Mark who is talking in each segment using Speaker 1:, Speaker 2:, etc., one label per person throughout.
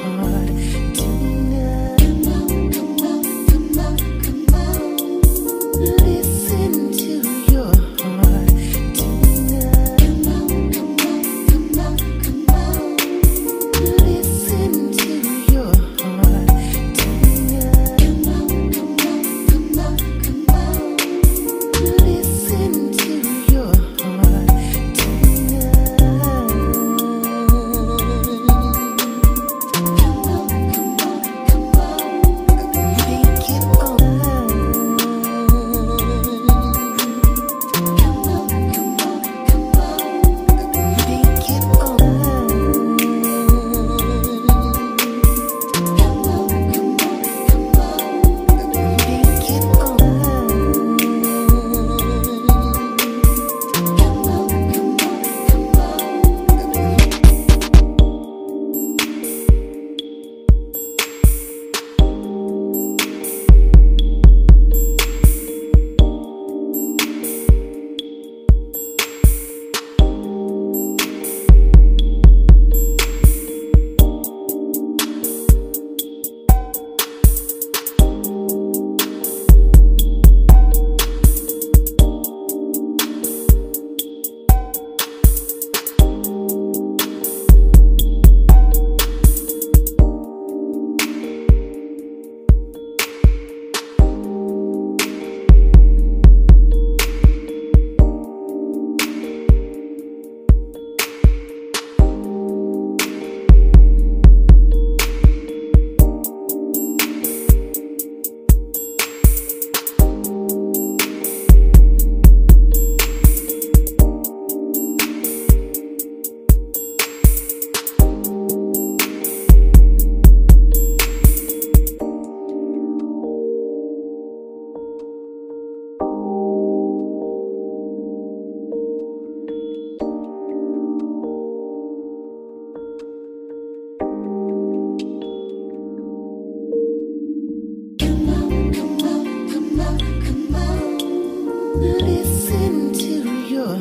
Speaker 1: heart.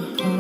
Speaker 1: Oh.